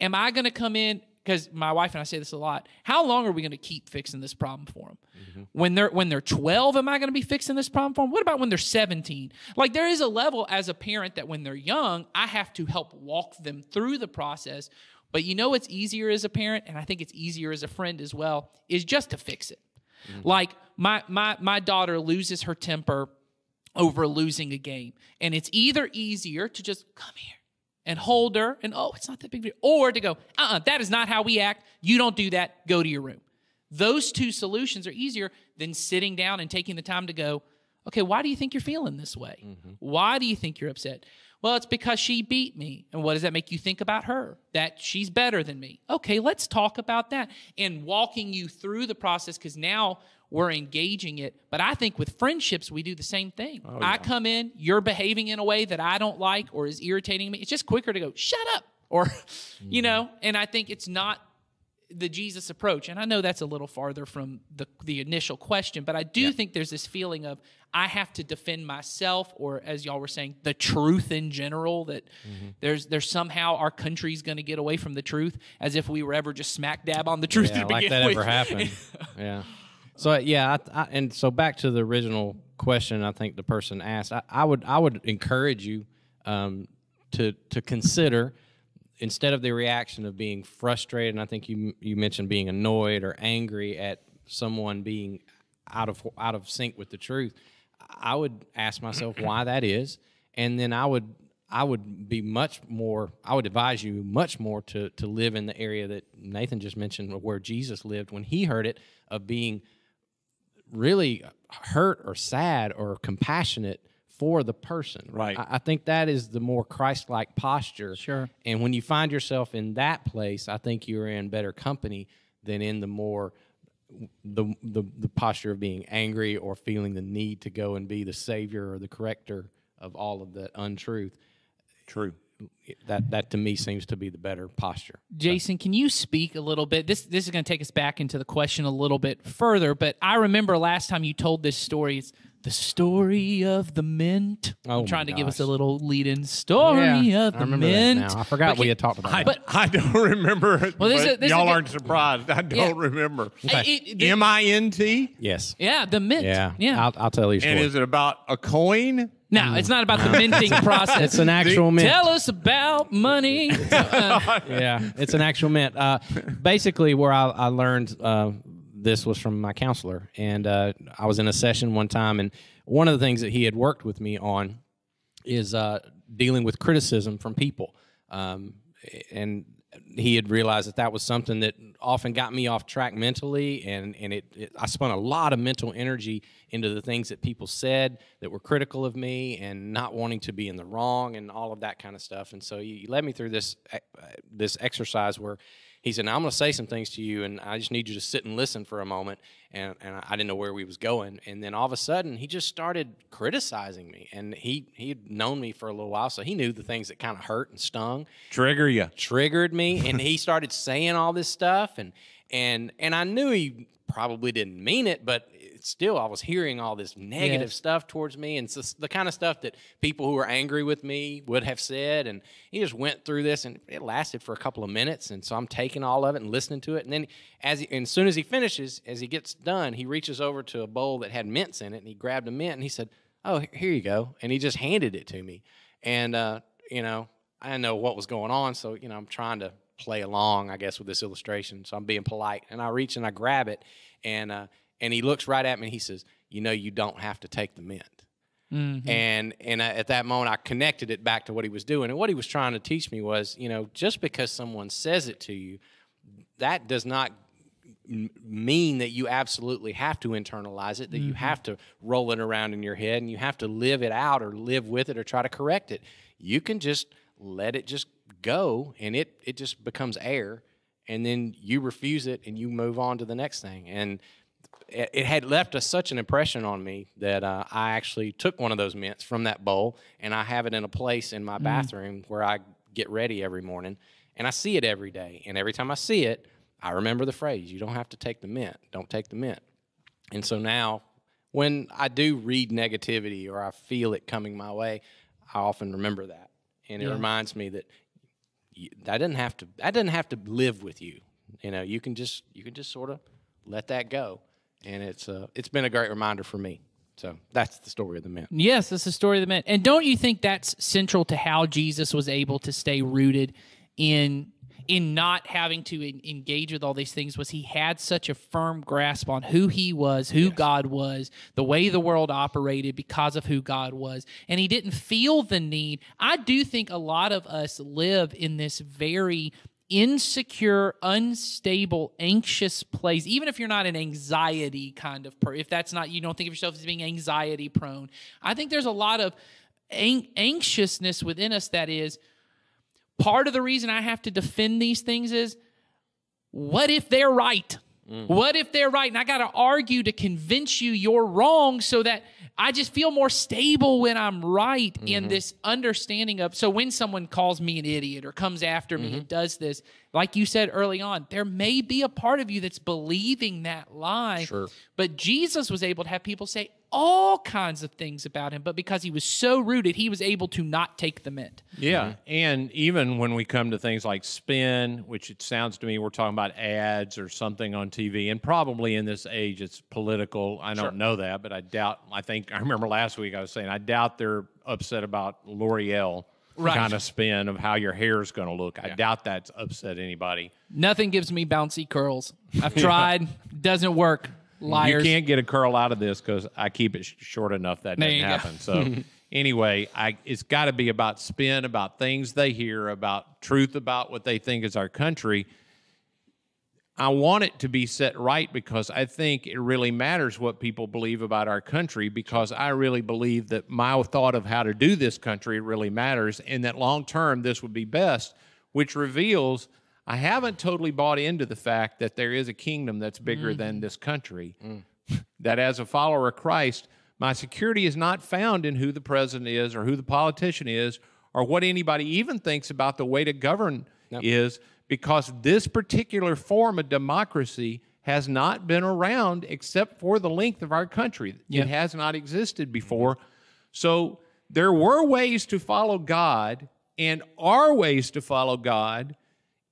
am I going to come in? Because my wife and I say this a lot. How long are we going to keep fixing this problem for them? Mm-hmm. When they're when they're 12, am I going to be fixing this problem for them? What about when they're 17? Like there is a level as a parent that when they're young, I have to help walk them through the process. But you know what's easier as a parent, and I think it's easier as a friend as well, is just to fix it. Mm-hmm. Like my my my daughter loses her temper over losing a game. And it's either easier to just come here and hold her and, oh, it's not that big, of a deal," or to go, uh uh that is not how we act. You don't do that. Go to your room. Those two solutions are easier than sitting down and taking the time to go, okay, why do you think you're feeling this way? Why do you think you're upset? Well, it's because she beat me. And what does that make you think about her? That she's better than me. Okay, let's talk about that. And walking you through the process because now we're engaging it. But I think with friendships, we do the same thing. I come in, you're behaving in a way that I don't like or is irritating me. It's just quicker to go, shut up. *laughs* Or, you know, and I think it's not the Jesus approach. And I know that's a little farther from the the initial question, but I do think there's this feeling of I have to defend myself, or as y'all were saying, the truth in general. That Mm-hmm. there's there's somehow our country's going to get away from the truth, as if we were ever just smack dab on the truth yeah, to like begin that with. ever happened. *laughs* yeah. So yeah, I, I, and so back to the original question, I think the person asked. I, I would I would encourage you um, to to consider instead of the reaction of being frustrated. And I think you you mentioned being annoyed or angry at someone being out of out of sync with the truth. I would ask myself why that is, and then I would I would be much more. I would advise you much more to to live in the area that Nathan just mentioned, where Jesus lived when he heard it, of being really hurt or sad or compassionate for the person. Right. I, I think that is the more Christ-like posture. Sure. And when you find yourself in that place, I think you're in better company than in the more the, the the posture of being angry or feeling the need to go and be the savior or the corrector of all of the untruth. True. That that to me seems to be the better posture. Jason, can you speak a little bit? This this is going to take us back into the question a little bit further, but I remember last time you told this story. It's the story of the mint. Oh I'm trying my to give us a little lead-in story of the I remember mint. that now. I forgot we had talked about I, that. *laughs* I don't remember. Well, this but is- this y'all good- aren't surprised. I don't Yeah. remember. I- the- M I N T. Yes. yeah, the mint. Yeah. yeah. I'll, I'll tell you. a And is it about a coin? No, it's not about the *laughs* minting process. It's an actual mint. Tell us about money. Uh, *laughs* yeah, it's an actual mint. Uh, basically, where I, I learned uh, this was from my counselor, and uh, I was in a session one time, and one of the things that he had worked with me on is uh, dealing with criticism from people, um, and he had realized that that was something that often got me off track mentally, and and it, it I spent a lot of mental energy into the things that people said that were critical of me, and not wanting to be in the wrong, and all of that kind of stuff. And so you, he led me through this uh, this exercise where he said, now I'm going to say some things to you, and I just need you to sit and listen for a moment. And, and I didn't know where we was going. And then all of a sudden, he just started criticizing me. And he he'd known me for a little while, so he knew the things that kind of hurt and stung Trigger you. triggered me *laughs* and he started saying all this stuff and and and I knew he probably didn't mean it but still I was hearing all this negative Yes. stuff towards me and the kind of stuff that people who are angry with me would have said and he just went through this and it lasted for a couple of minutes and so I'm taking all of it and listening to it and then as he, and as soon as he finishes as he gets done he reaches over to a bowl that had mints in it and he grabbed a mint and he said oh here you go and he just handed it to me and uh, you know I didn't know what was going on, so you know I'm trying to play along, I guess, with this illustration. So I'm being polite, and I reach and I grab it, and uh, and he looks right at me and he says, "You know, you don't have to take the mint." Mm-hmm. And and I, at that moment, I connected it back to what he was doing, and what he was trying to teach me was, you know, just because someone says it to you, that does not mean that you absolutely have to internalize it, that you mm-hmm. have to roll it around in your head and you have to live it out or live with it or try to correct it. You can just let it just go and it it just becomes air and then you refuse it and you move on to the next thing. And it, had left us such an impression on me that uh, I actually took one of those mints from that bowl and I have it in a place in my bathroom where I get ready every morning and I see it every day. And every time I see it, I remember the phrase, you don't have to take the mint. Don't take the mint. And so now when I do read negativity or I feel it coming my way, I often remember that. And it Yeah. reminds me that that doesn't have to that doesn't have to live with you. You know, you can just you can just sort of let that go. And it's uh it's been a great reminder for me. So that's the story of the mint. Yes, that's the story of the man. And don't you think that's central to how Jesus was able to stay rooted in in not having to en- engage with all these things was he had such a firm grasp on who he was, who God was, the way the world operated because of who God was. And he didn't feel the need. I do think a lot of us live in this very insecure, unstable, anxious place, even if you're not an anxiety kind of person, if that's not you don't think of yourself as being anxiety prone. I think there's a lot of an- anxiousness within us that is part of the reason I have to defend these things is what if they're right? Mm-hmm. What if they're right and I got to argue to convince you you're wrong so that I just feel more stable when I'm right in mm-hmm. this understanding of. So when someone calls me an idiot or comes after me and mm-hmm. does this, like you said early on, there may be a part of you that's believing that lie. Sure. But Jesus was able to have people say all kinds of things about him, but because he was so rooted, he was able to not take them in. Yeah, and even when we come to things like spin, which it sounds to me we're talking about ads or something on TV, and probably in this age it's political. I don't know that, but I doubt. I think I remember last week I was saying I doubt they're upset about L'Oreal Right. kind of spin of how your hair is going to look. I doubt that's upset anybody. Nothing gives me bouncy curls. I've *laughs* tried, doesn't work. Liars. You can't get a curl out of this because I keep it sh- short enough that doesn't happen. So *laughs* anyway, I it's got to be about spin, about things they hear, about truth about what they think is our country. I want it to be set right because I think it really matters what people believe about our country because I really believe that my thought of how to do this country really matters and that long term this would be best, which reveals I haven't totally bought into the fact that there is a kingdom that's bigger than mm. this country. Mm. *laughs* that as a follower of Christ, my security is not found in who the president is or who the politician is or what anybody even thinks about the way to govern is because this particular form of democracy has not been around except for the length of our country. It has not existed mm-hmm. before. So there were ways to follow God and are ways to follow God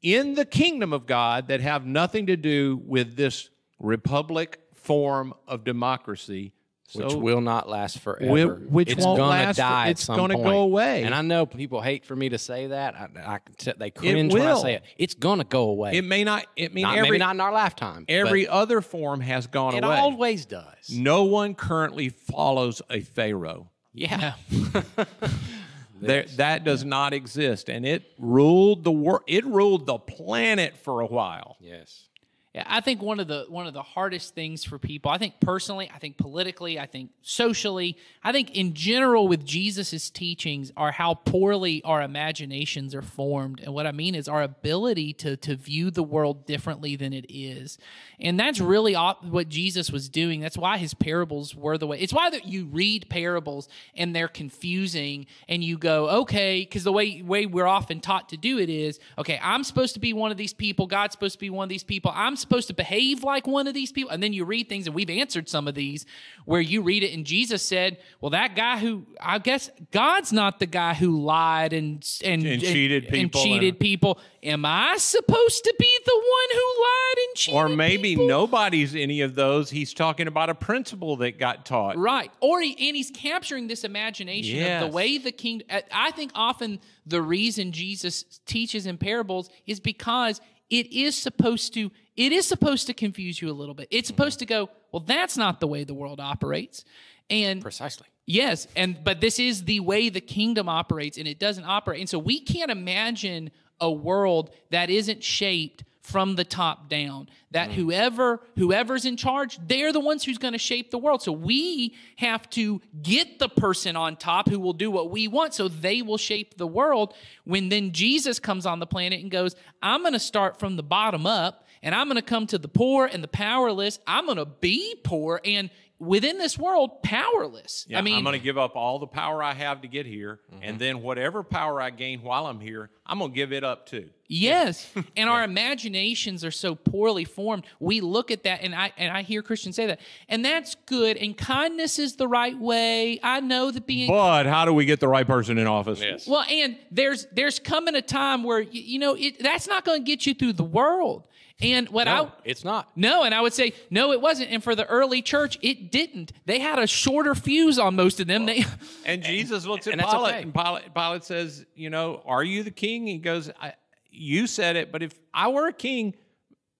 in the kingdom of God that have nothing to do with this republic form of democracy. which will not last forever. Will- which it's won't gonna last for- die. it's gonna go away. And I know people hate for me to say that. I, I can t- they cringe when I say it. It's gonna go away. it may not. It mean not, every maybe not in our lifetime. every other form has gone it away. It always does. no one currently follows a pharaoh. Yeah. *laughs* There, that does not exist, and it ruled the world. It ruled the planet for a while. yes. I think one of the one of the hardest things for people, I think personally, I think politically, I think socially, I think in general with Jesus's teachings are how poorly our imaginations are formed. And what I mean is our ability to to view the world differently than it is. And that's really what Jesus was doing. That's why his parables were the way. It's why that you read parables and they're confusing and you go, "Okay," cuz the way way we're often taught to do it is, "Okay, I'm supposed to be one of these people. God's supposed to be one of these people. I'm supposed to behave like one of these people." And then you read things and we've answered some of these where you read it and Jesus said, "Well, that guy who I guess God's not the guy who lied and and, And cheated and people cheated and- people. Am I supposed to be the one who lied and cheated Or maybe people? nobody's any of those. He's talking about a principle that got taught. Right. Or he, and he's capturing this imagination of the way the kingdom. I think often the reason Jesus teaches in parables is because it is supposed to it is supposed to confuse you a little bit. It's supposed mm-hmm. to go, well, that's not the way the world operates. And Precisely. Yes, and but this is the way the kingdom operates, and it doesn't operate. And so we can't imagine a world that isn't shaped from the top down. That mm. whoever whoever's in charge, they're the ones who's going to shape the world. So we have to get the person on top who will do what we want, so they will shape the world. When then Jesus comes on the planet and goes, "I'm going to start from the bottom up." And I'm going to come to the poor and the powerless. I'm going to be poor and within this world powerless. Yeah, I mean, I'm going to give up all the power I have to get here, and mm-hmm. then whatever power I gain while I'm here, I'm going to give it up too. Yes, *laughs* and our imaginations are so poorly formed. We look at that, and I and I hear Christians say that, and that's good. And kindness is the right way. I know that being But how do we get the right person in office? Yes. well, and there's there's coming a time where you, you know it, that's not going to get you through the world. And what No, I it's not. no, and I would say no, it wasn't. And for the early church, it didn't. They had a shorter fuse on most of them. They And Jesus looks at *laughs* and Pilate, okay. and Pilate, Pilate says, "You know, are you the king?" He goes, I, "You said it, but if I were a king,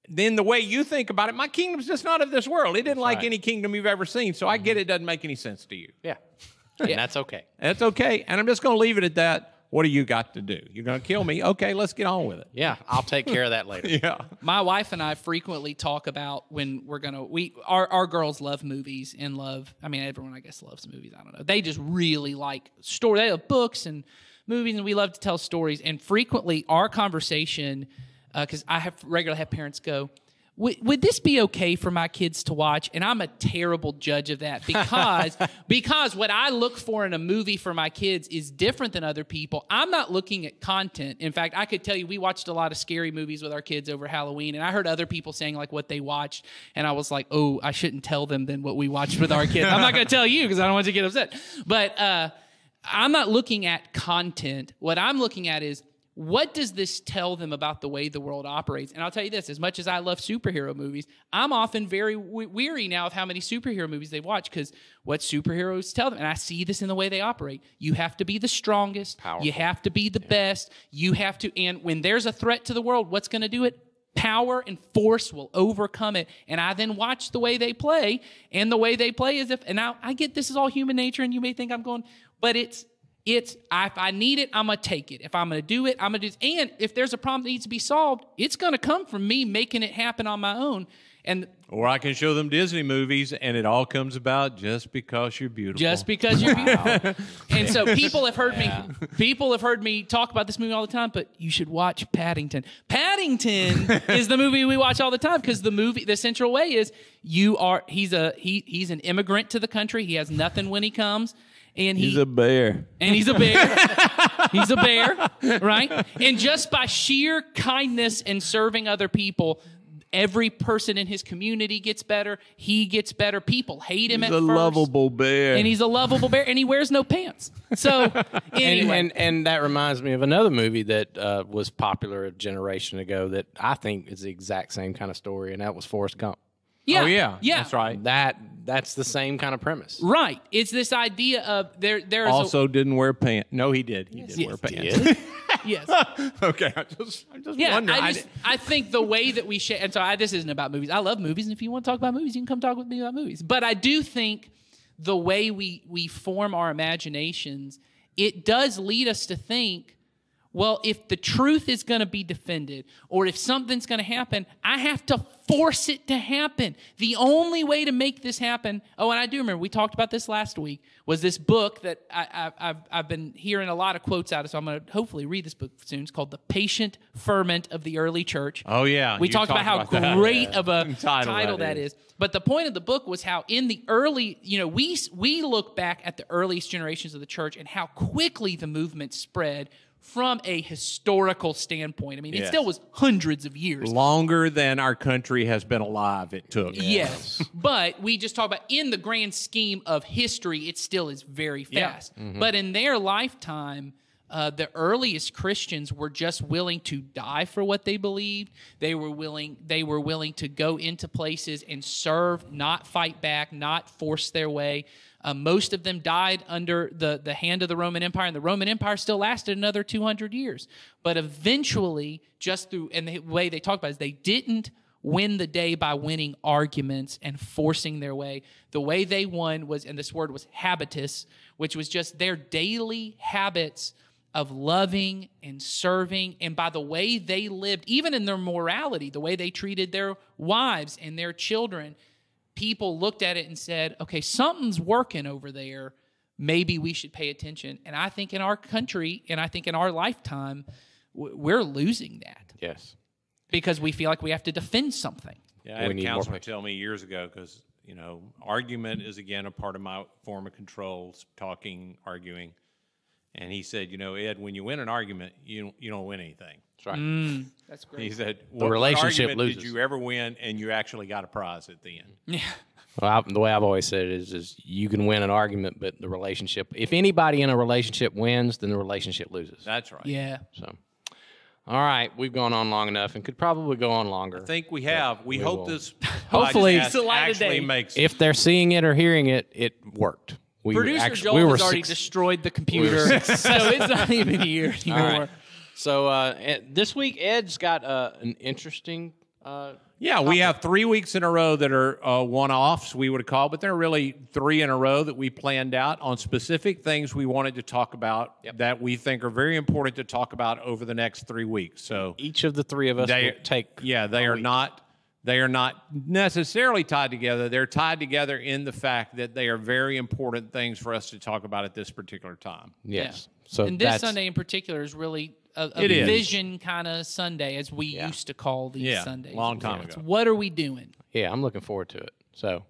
then the way you think about it, my kingdom's just not of this world. It didn't like right. any kingdom you've ever seen. So I get mm-hmm. it doesn't make any sense to you. Yeah. And that's okay. That's okay, and I'm just going to leave it at that. What do you got to do? You're going to kill me? Okay, let's get on with it. Yeah. I'll take care of that *laughs* later. Yeah. my wife and I frequently talk about when we're gonna we our our girls love movies and love I mean everyone I guess loves movies I don't know they just really like story they love books and movies and we love to tell stories and frequently our conversation uh, because I have regularly have parents go would, would this be okay for my kids to watch? And I'm a terrible judge of that because *laughs* because what I look for in a movie for my kids is different than other people. I'm not looking at content. In fact, I could tell you we watched a lot of scary movies with our kids over Halloween, and I heard other people saying like what they watched, and I was like, oh, I shouldn't tell them then what we watched with our kids. I'm not going to tell you because I don't want you to get upset. But uh, I'm not looking at content. What I'm looking at is what does this tell them about the way the world operates? And I'll tell you this as much as I love superhero movies, I'm often very w- weary now of how many superhero movies they watch because what superheroes tell them, and I see this in the way they operate. You have to be the strongest, Powerful. you have to be the best, you have to, and when there's a threat to the world, what's going to do it? Power and force will overcome it. And I then watch the way they play, and the way they play is if, and now I get this is all human nature, and you may think I'm going, but it's, it's if I need it, I'm gonna take it. If I'm gonna do it, I'm gonna do it. And if there's a problem that needs to be solved, it's gonna come from me making it happen on my own. And Or I can show them Disney movies, and it all comes about just because you're beautiful. just because you're beautiful. *laughs* and so people have heard me people have heard me talk about this movie all the time, but you should watch Paddington. Paddington *laughs* is the movie we watch all the time because the movie the central way is you are he's a he he's an immigrant to the country. He has nothing when he comes. And he, He's a bear. and he's a bear. *laughs* he's a bear, right? And just by sheer kindness and serving other people, every person in his community gets better. He gets better. People hate him. He's at a first, lovable bear. and he's a lovable bear, and he wears no pants. So *laughs* and, anyway, and and that reminds me of another movie that uh, was popular a generation ago that I think is the exact same kind of story, and that was Forrest Gump. Yeah, Oh yeah, yeah, that's right. That that's the same kind of premise. right. It's this idea of there. There's Also, didn't wear pants. No, he did. He did Yes, wear pants. a, yes. okay, I just, I just Yeah, wonder. I, just, I think the way that we share, and so I, this isn't about movies. I love movies, and if you want to talk about movies, you can come talk with me about movies. But I do think the way we we form our imaginations, it does lead us to think, well, if the truth is going to be defended, or if something's going to happen, I have to force it to happen. The only way to make this happen. Oh, and I do remember we talked about this last week. Was this book that I, I, I've I've been hearing a lot of quotes out of? So I'm going to hopefully read this book soon. It's called "The Patient Ferment of the Early Church." Oh, yeah. we You talked about how about that. great Yeah. of a *laughs* Title title, that that is. is. But the point of the book was how in the early, you know, we we look back at the earliest generations of the church and how quickly the movement spread from a historical standpoint. I mean, it still was hundreds of years. Longer than our country has been alive, it took. Yes. *laughs* but we just talk about in the grand scheme of history, it still is very Yeah. fast. But in their lifetime, uh, the earliest Christians were just willing to die for what they believed. They were willing. They were willing to go into places and serve, not fight back, not force their way. Uh, most of them died under the, the hand of the Roman Empire, and the Roman Empire still lasted another 200 years. But eventually, just through, and the way they talk about it is they didn't win the day by winning arguments and forcing their way. The way they won was, and this word was habitus, which was just their daily habits of loving and serving. And by the way they lived, even in their morality, the way they treated their wives and their children, people looked at it and said, okay, something's working over there. Maybe we should pay attention. And I think in our country, and I think in our lifetime, we're losing that Yes. because we feel like we have to defend something. Yeah, I had We a counselor patience. tell me years ago because you know argument is again a part of my form of control, talking, arguing, and he said, you know, Ed, when you win an argument, you you don't win anything. That's right. Mm. That's He great. said, what, relationship what argument loses. Did you ever win and you actually got a prize at the end? *laughs* Yeah. Well, I, the way I've always said it is, is you can win an argument, but the relationship, if anybody in a relationship wins, then the relationship loses. That's right. Yeah. So, all right, we've gone on long enough and could probably go on longer. I think we have. We, we hope will. this *laughs* Hopefully- podcast It's the light of actually day. makes if they're seeing it or hearing it, it worked. We Producer actu- Joel we were has already suc- destroyed the computer, so it's not even here anymore. All right. So uh, this week, Ed's got uh, an interesting. Uh, Yeah, we have three weeks in a row that are uh, one-offs. We would call, but they're really three in a row that we planned out on specific things we wanted to talk about that we think are very important to talk about over the next three weeks. So each of the three of us they will take. yeah, they are not they are not necessarily tied together. They're tied together in the fact that they are very important things for us to talk about at this particular time. Yes. Yeah. So and this Sunday in particular is really a, a It is. vision kind of Sunday, as we Yeah. used to call these Yeah, Sundays. long time It's ago. What are we doing? Yeah, I'm looking forward to it. So,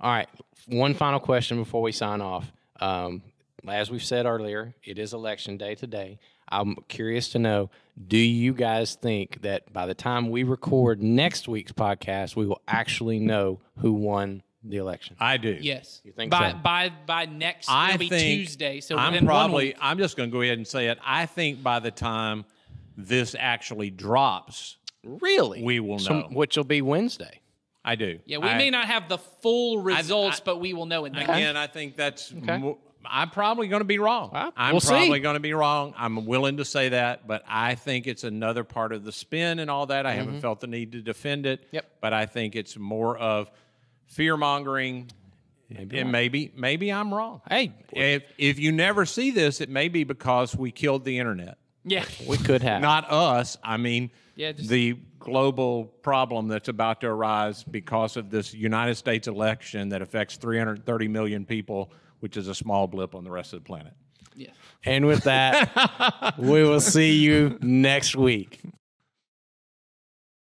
all right, one final question before we sign off. Um, as we've said earlier, it is election day today. I'm curious to know do you guys think that by the time we record next week's podcast, we will actually know who won the election? I do. Yes. You think by so? by by next I it'll be think Tuesday. So I'm probably. I'm just going to go ahead and say it. I think by the time this actually drops, Really? We will So- know. which will be Wednesday. I do. Yeah, we I- may not have the full results, I- but we will know it. next Again, I think that's. Okay. mo- I'm probably going to be wrong. Well, I'm we'll see. probably going to be wrong. I'm willing to say that, but I think it's another part of the spin and all that. I haven't felt the need to defend it. Mm-hmm. Yep. But I think it's more of fear mongering. and maybe maybe I'm wrong. Hey, If if you never see this, it may be because we killed the internet. Yeah. *laughs* we could have. Not us. I mean, Yeah, just- the global problem that's about to arise because of this United States election that affects 330 million people, which is a small blip on the rest of the planet. Yeah. and with that, *laughs* we will see you next week.